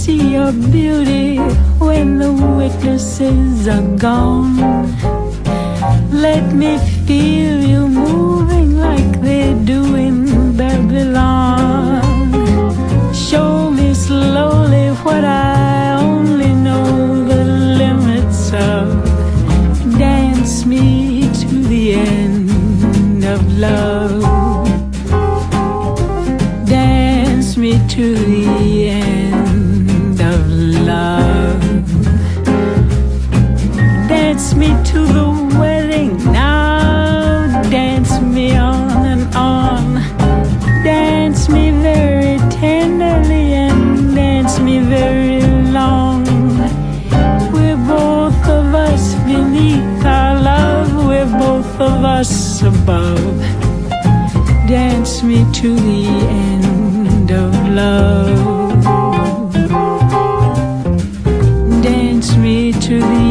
see your beauty when the witnesses are gone. Let me feel you moving like they do in Babylon. Show me slowly what I only know the limits of. Dance me to the end of love. Dance me to the end dance me to the wedding. Now dance me on and on. Dance me very tenderly and dance me very long. We're both of us beneath our love. We're both of us above. Dance me to the end of love. Dance me to the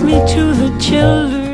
me to the children.